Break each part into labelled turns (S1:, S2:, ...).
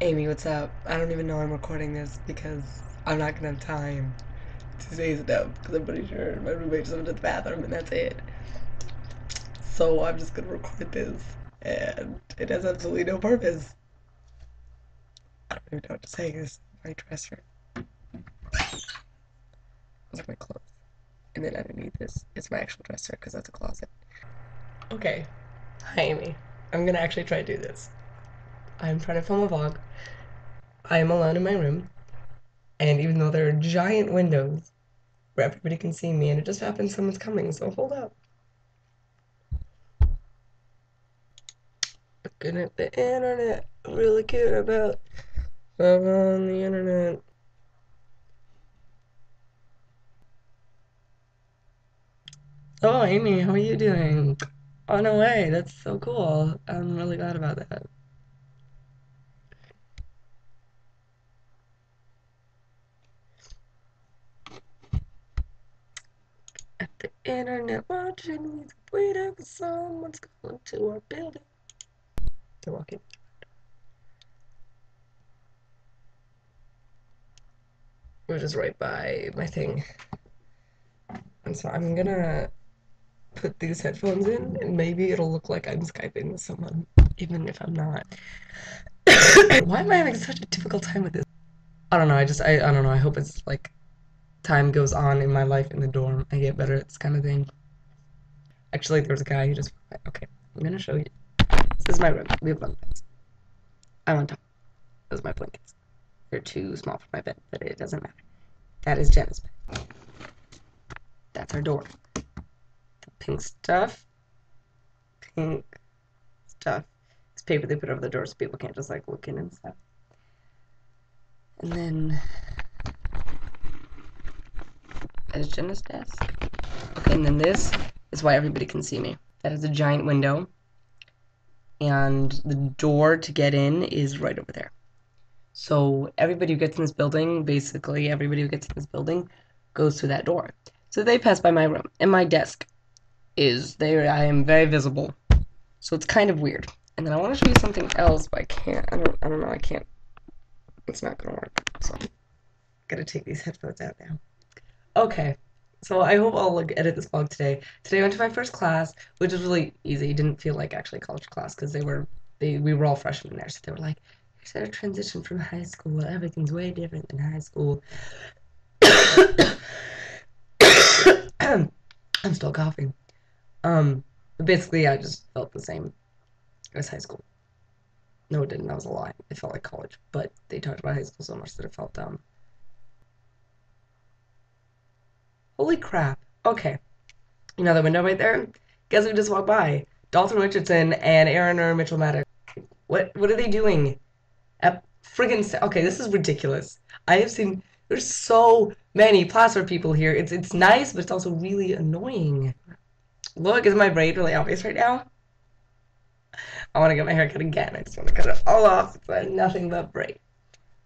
S1: Amy, what's up? I don't even know I'm recording this because I'm not gonna have time to say stuff because I'm pretty sure my roommate just went to the bathroom and that's it. So I'm just gonna record this and it has absolutely no purpose. I don't even know what to say. This is my dresser. Those are my clothes. And then underneath this is my actual dresser because that's a closet. Okay. Hi, Amy. I'm gonna actually try to do this. I'm trying to film a vlog. I am alone in my room. And even though there are giant windows where everybody can see me, and it just happens someone's coming, so hold up. Looking at the internet, really care about stuff on the internet. Oh, Amy, how are you doing? Oh, no way, that's so cool. I'm really glad about that. The internet, watching music, waiting for someone's coming to our building. They're walking. We're just right by my thing. And so I'm gonna put these headphones in and maybe it'll look like I'm Skyping with someone, even if I'm not. Why am I having such a difficult time with this? I don't know, I just, I, I don't know, I hope it's like time goes on in my life in the dorm, I get better at this kind of thing. Actually, there was a guy who just, okay, I'm gonna show you. This is my room. We have bunk beds. I'm on top. Those are my blankets. They're too small for my bed, but it doesn't matter. That is Jenna's bed. That's our door. The pink stuff. Pink stuff. It's paper they put over the door so people can't just like look in and stuff. And then Jenna's desk. Okay, and then this is why everybody can see me. That is a giant window. And the door to get in is right over there. So everybody who gets in this building, basically everybody who gets in this building, goes through that door. So they pass by my room, and my desk is there. I am very visible, so it's kind of weird. And then I want to show you something else, but I can't. I don't. I don't know. I can't. It's not gonna work. So I'm gonna take these headphones out now. Okay. So I hope I'll like edit this vlog today. Today I went to my first class, which was really easy. It didn't feel like actually college class because they were they we were all freshmen there, so they were like, "Here's our transition from high school. Everything's way different than high school." I'm still coughing. Um, basically, I just felt the same as high school. No, it didn't. That was a lie. It felt like college, but they talked about high school so much that it felt dumb. Holy crap. Okay. The window right there? Guess who just walked by? Dalton Richardson and Aaron Mitchell Maddox. What what are they doing? Friggin' okay, this is ridiculous. I have seen there's so many plaster people here. It's it's nice, but it's also really annoying. Look, is my braid really obvious right now? I want to get my hair cut again. I just want to cut it all off. It's nothing but braid.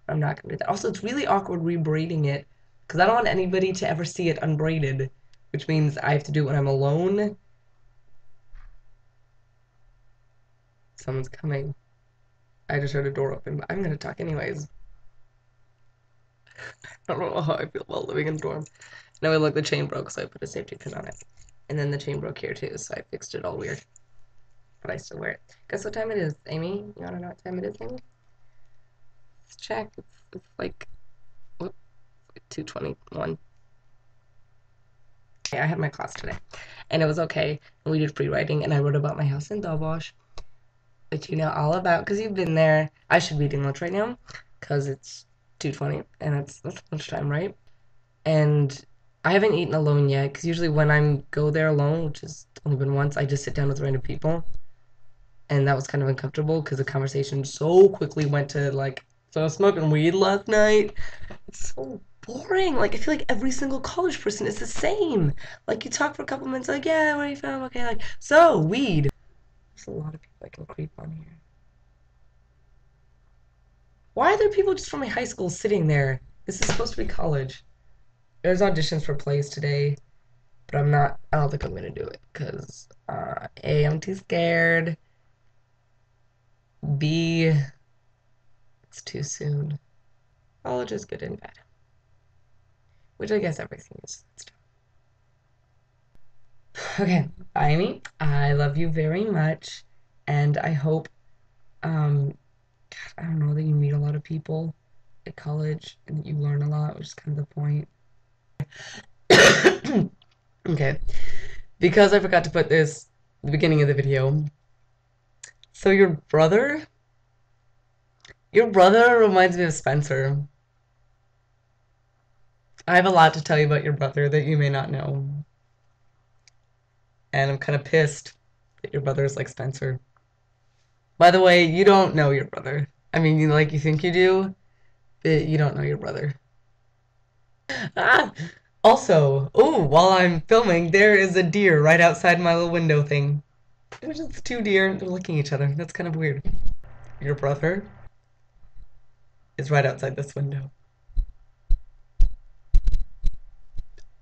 S1: I'm not gonna do that. Also, it's really awkward rebraiding it because I don't want anybody to ever see it unbraided, which means I have to do it when I'm alone. Someone's coming. I just heard a door open, but I'm gonna talk anyways. I don't know how I feel about living in a dorm. Now look, the chain broke, so I put a safety pin on it. And then the chain broke here too, so I fixed it all weird. But I still wear it. Guess what time it is, Amy? You wanna know what time it is, Amy? Let's check. It's, it's like, 221. I had my class today, and it was okay. We did free writing, and I wrote about my house in Dobosh, which you know all about because you've been there. I should be eating lunch right now because it's 2:20 and it's that's lunchtime, right? And I haven't eaten alone yet because usually when I go there alone, which has only been once, I just sit down with random people, and that was kind of uncomfortable because the conversation so quickly went to like, so I was smoking weed last night. It's so boring. Like I feel like every single college person is the same. Like you talk for a couple minutes, like yeah, where are you from? Okay, like so weed. There's a lot of people I can creep on here. Why are there people just from my high school sitting there? This is supposed to be college. There's auditions for plays today, but I'm not. I don't think I'm gonna do it because uh, a I'm too scared. B it's too soon. College is good in bed. Which I guess everything is. Okay, Amy, I love you very much, and I hope, um, God, I don't know, that you meet a lot of people at college and you learn a lot, which is kind of the point. Okay, because I forgot to put this the beginning of the video. So your brother, your brother reminds me of Spencer. I have a lot to tell you about your brother that you may not know. And I'm kind of pissed that your brother is like Spencer. By the way, you don't know your brother. I mean, you like you think you do, but you don't know your brother. Ah! Also, oh, while I'm filming, there is a deer right outside my little window thing. There's just two deer, they're looking each other. That's kind of weird. Your brother is right outside this window.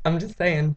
S1: I'm just saying.